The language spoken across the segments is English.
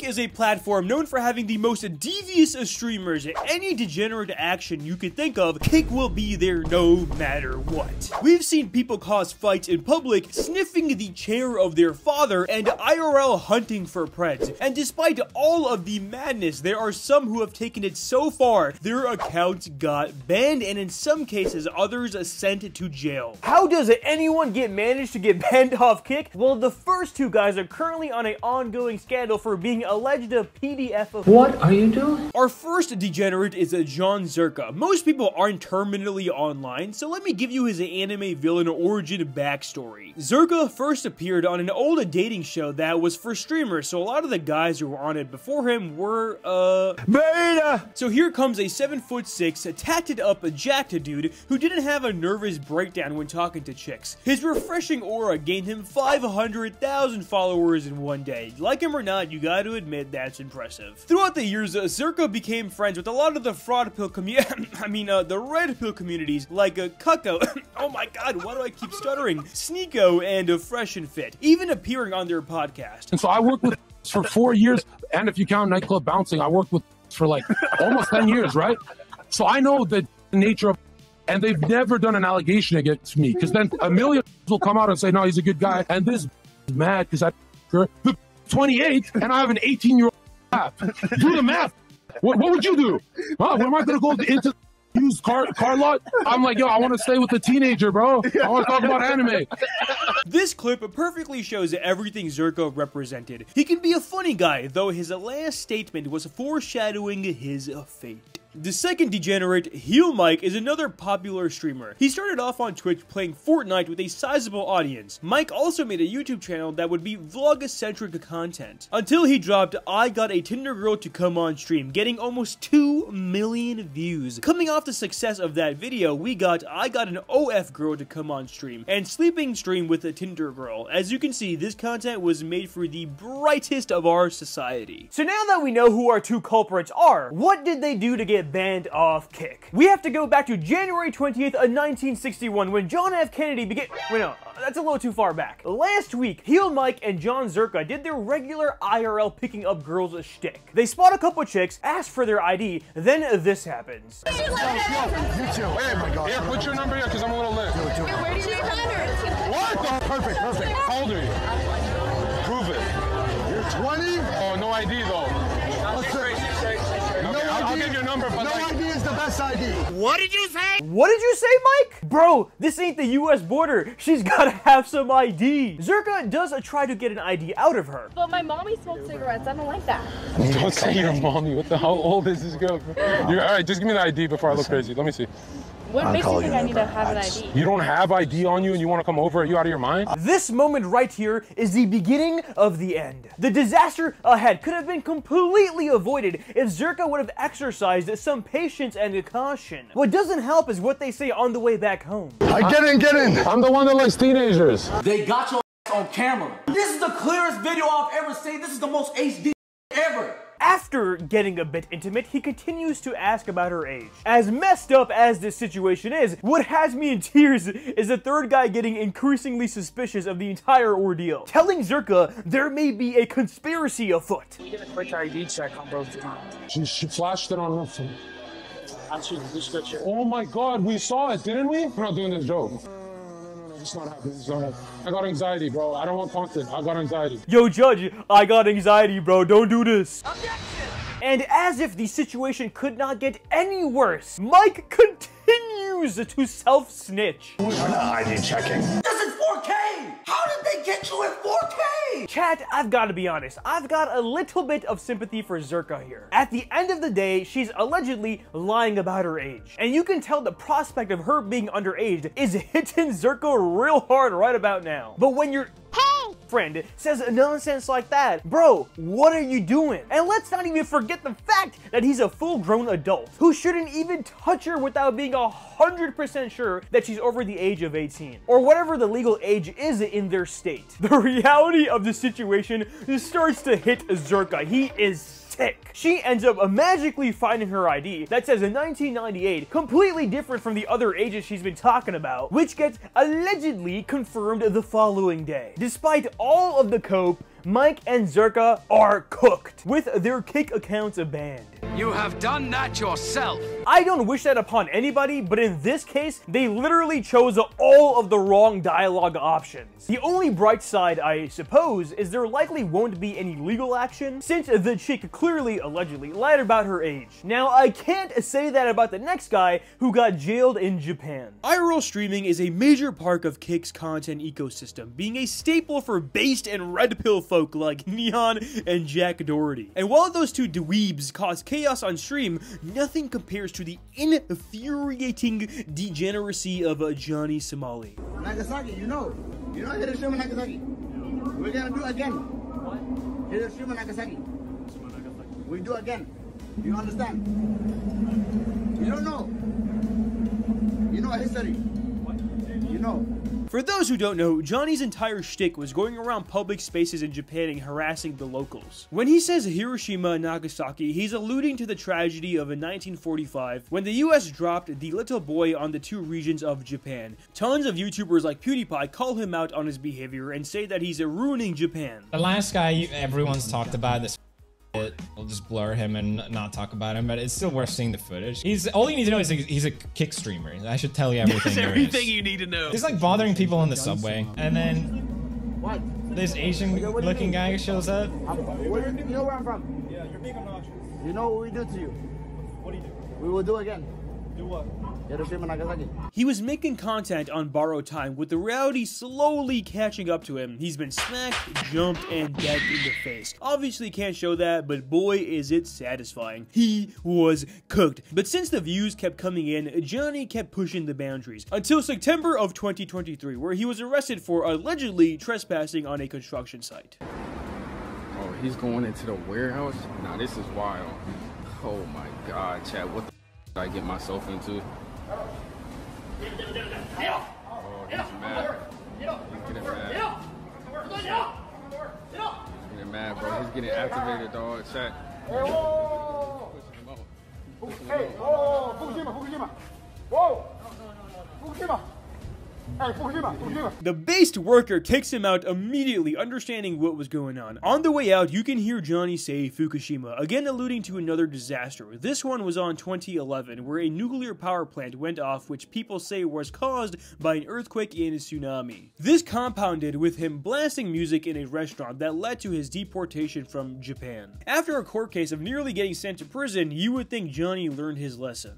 Kick is a platform known for having the most devious of streamers. Any degenerate action you could think of, Kick will be there no matter what. We've seen people cause fights in public, sniffing the chair of their father, and IRL hunting for preds. And despite all of the madness, there are some who have taken it so far, their accounts got banned, and in some cases, others sent to jail. How does anyone get managed to get banned off Kick? Well, the first two guys are currently on an ongoing scandal for being alleged a PDF of- What are you doing? Our first degenerate is a John Zherka. Most people aren't terminally online, so let me give you his anime villain origin backstory. Zherka first appeared on an old dating show that was for streamers, so a lot of the guys who were on it before him were, uh... Beta! So here comes a 7 foot 6, tatted up, jacked dude who didn't have a nervous breakdown when talking to chicks. His refreshing aura gained him 500,000 followers in one day. Like him or not, you gotta admit that's impressive. Throughout the years, uh, became friends with a lot of the fraud pill community, I mean, uh, the red pill communities like uh, Cucko, oh my god, why do I keep stuttering? Sneako and uh, Fresh and Fit, even appearing on their podcast. And so I worked with for four years, and if you count nightclub bouncing, I worked with for like almost 10 years, right? So I know the nature of and they've never done an allegation against me because then a million will come out and say, no, he's a good guy. And this is mad because I 28 and I have an 18 year old. Do the math. What, what would you do? Huh? Am I going to go into used car car lot? I'm like, yo, I want to stay with the teenager, bro. I want to talk about anime. This clip perfectly shows everything Zherka represented. He can be a funny guy, though his last statement was foreshadowing his fate. The second degenerate, Heelmike, is another popular streamer. He started off on Twitch playing Fortnite with a sizable audience. Mike also made a YouTube channel that would be vlog-centric content. Until he dropped I Got a Tinder Girl to Come On Stream, getting almost 2 million views. Coming off the success of that video, we got I Got an OF Girl to Come On Stream, and Sleeping Stream with a Tinder Girl. As you can see, this content was made for the brightest of our society. So now that we know who our two culprits are, what did they do to get banned off Kick. We have to go back to January 20th of 1961 when John F. Kennedy began- wait no, that's a little too far back. Last week, Heelmike and John Zherka did their regular IRL picking up girls a shtick. They spot a couple chicks, ask for their ID, then this happens. You too. Hey, my God. Here, put your number here because I'm a little lit. Where did you find What? Perfect, perfect. How old are you? Prove it. You're 20? Oh, no ID though. Okay, I'll, I'll give you a number, but No like, ID is the best ID. What did you say, What did you say, Mike? Bro, this ain't the US border. She's gotta have some ID. Zherka does try to get an ID out of her. But my mommy smokes cigarettes. I don't like that. don't say your mommy. What the? How old is this girl? You're, all right, just give me the ID before I look crazy. Let me see. What makes you think I need to have an ID? You don't have ID on you, and you want to come over? Are you out of your mind? This moment right here is the beginning of the end. The disaster ahead could have been completely avoided if Zherka would have exercised some patience and caution. What doesn't help is what they say on the way back home. I get in, get in. I'm the one that likes teenagers. They got your ass on camera. This is the clearest video I've ever seen. This is the most HD ever. After getting a bit intimate, he continues to ask about her age. As messed up as this situation is, what has me in tears is the third guy getting increasingly suspicious of the entire ordeal, telling Zherka there may be a conspiracy afoot. We did a quick ID check on both of them. She, she flashed it on her phone. Actually, we should go check. Oh my God, we saw it, didn't we? We're not doing this joke. Uh, it's not happening. It's not happening. I got anxiety, bro. I don't want content. I got anxiety. Yo, Judge, I got anxiety, bro. Don't do this. And as if the situation could not get any worse, Mike continues to self-snitch. ID checking. This is 4K. How did they get you in 4K? Chat, I've got to be honest. I've got a little bit of sympathy for Zherka here. At the end of the day, she's allegedly lying about her age. And you can tell the prospect of her being underage is hitting Zherka real hard right about now. But when you're friend says nonsense like that. Bro, what are you doing? And let's not even forget the fact that he's a full-grown adult who shouldn't even touch her without being a 100% sure that she's over the age of 18 or whatever the legal age is in their state. The reality of the situation starts to hit Zherka. He is sick. She ends up magically finding her ID that says in 1998, completely different from the other ages she's been talking about, which gets allegedly confirmed the following day. Despite all of the cope, Mike and Zherka are cooked, with their kick accounts banned. You have done that yourself. I don't wish that upon anybody, but in this case, they literally chose all of the wrong dialogue options. The only bright side, I suppose, is there likely won't be any legal action, since the chick clearly, allegedly, lied about her age. Now, I can't say that about the next guy who got jailed in Japan. IRL streaming is a major part of Kick's content ecosystem, being a staple for based and red pill folk like Neon and Jack Doherty. And while those two dweebs cause chaos on stream, nothing compares to the infuriating degeneracy of uh, Johnny Somali. Nagasaki, you know. You know Nagasaki. We're gonna do again. What? Nagasaki. We do again. You understand? You don't know. You know history. You know. For those who don't know, Johnny's entire shtick was going around public spaces in Japan and harassing the locals. When he says Hiroshima and Nagasaki, he's alluding to the tragedy of 1945 when the US dropped the little boy on the two regions of Japan. Tons of YouTubers like PewDiePie call him out on his behavior and say that he's ruining Japan. The last guy everyone's talked about this it. We'll just blur him and not talk about him, but it's still worth seeing the footage. He's all you need to know is he's a kick streamer. I should tell you everything. That's everything you need to know. He's like bothering people on the subway, and then What? this Asian-looking guy shows up. Where, you know where I'm from? Yeah, you're being obnoxious. You know what we do to you? What do you do? We will do again. Do what? Hiroshima Nagasaki. He was making content on borrowed time with the reality slowly catching up to him. He's been smacked, jumped, and dead in the face. Obviously can't show that, but boy is it satisfying. He was cooked. But since the views kept coming in, Johnny kept pushing the boundaries until September of 2023, where he was arrested for allegedly trespassing on a construction site. Oh, he's going into the warehouse? Nah, this is wild. Oh my god, Chad, what the did I get myself into? Oh, he's mad. He's getting mad. He's getting mad, bro. He's getting activated, dog. Check. Hey, whoa! Hey, whoa! Fukushima, Fukushima! Whoa! Fukushima! Hey, Fukushima, Fukushima! The based worker takes him out immediately, understanding what was going on. On the way out, you can hear Johnny say Fukushima, again alluding to another disaster. This one was on 2011, where a nuclear power plant went off, which people say was caused by an earthquake and a tsunami. This compounded with him blasting music in a restaurant that led to his deportation from Japan. After a court case of nearly getting sent to prison, you would think Johnny learned his lesson.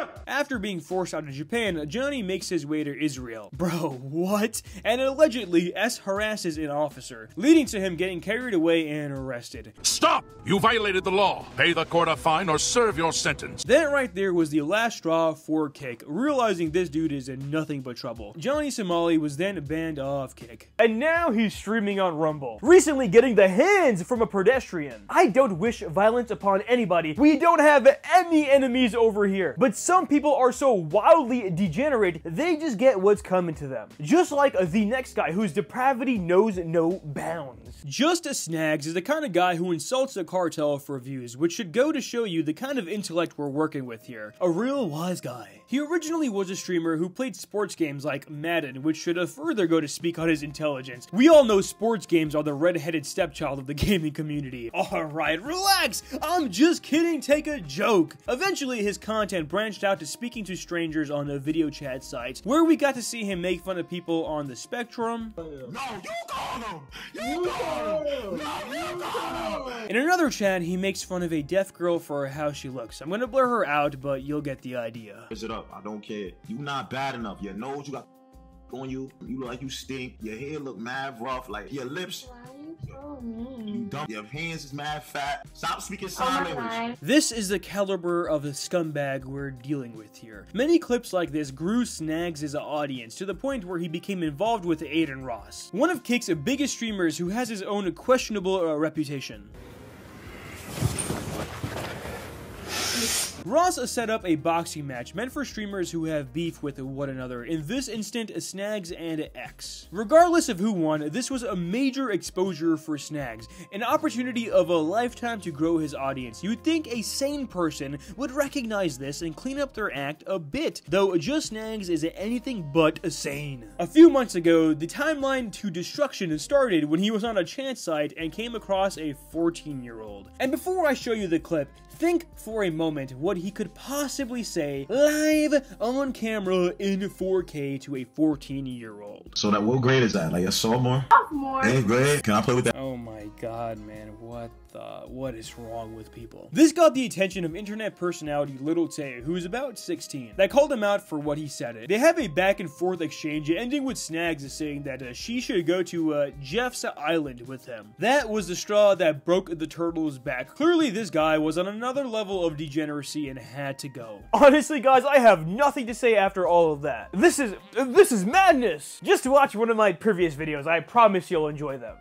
Wrong! After being forced out of Japan, Johnny makes his way to Israel. Bro, what? And allegedly S harasses an officer, leading to him getting carried away and arrested. Stop! You violated the law. Pay the court a fine or serve your sentence. That right there was the last straw for Kick, realizing this dude is in nothing but trouble. Johnny Somali was then banned off Kick. And now he's streaming on Rumble, recently getting the hands from a pedestrian. I don't wish violence upon anybody. We don't have any enemies over here. But some people are so wildly degenerate, they just get what's coming to them. Just like the next guy whose depravity knows no bounds. Just Snags is the kind of guy who insults the cartel for views, which should go to show you the kind of intellect we're working with here. A real wise guy. He originally was a streamer who played sports games like Madden, which should uh, further go to speak on his intelligence. We all know sports games are the red-headed stepchild of the gaming community. Alright, relax! I'm just kidding, take a joke. Eventually, his content branched out to speaking to strangers on a video chat site, where we got to see him make fun of people on the spectrum. No, you got him! You got him! No, you got him! In another chat, he makes fun of a deaf girl for how she looks. I'm gonna blur her out, but you'll get the idea. Switch it up. I don't care. You not bad enough. Your nose, you got on you. You look like you stink. Your hair look mad rough. Like your lips. You dumb. Your hands is mad fat. Stop speaking sign language. This is the caliber of the scumbag we're dealing with here. Many clips like this grew Snags' audience to the point where he became involved with Adin Ross, one of Kick's biggest streamers who has his own questionable uh, reputation. Ross set up a boxing match meant for streamers who have beef with one another, in this instant, Snags and X. Regardless of who won, this was a major exposure for Snags, an opportunity of a lifetime to grow his audience. You'd think a sane person would recognize this and clean up their act a bit, though just Snags is anything but sane. A few months ago, the timeline to destruction started when he was on a chance site and came across a 14 year old. And before I show you the clip, think for a moment what he could possibly say live on camera in 4K to a 14 year old. So that what grade is that? Like a sophomore? Sophomore. Eighth grade? Can I play with that? Oh my god, man, what the what is wrong with people? This got the attention of internet personality Lil Tay, who is about 16. They called him out for what he said it. They have a back and forth exchange, ending with Snags saying that uh, she should go to uh, Jeff's island with him. That was the straw that broke the turtle's back. Clearly, this guy was on another level of degeneracy and had to go. Honestly, guys, I have nothing to say after all of that. This is this is madness. Just watch one of my previous videos. I promise you'll enjoy them.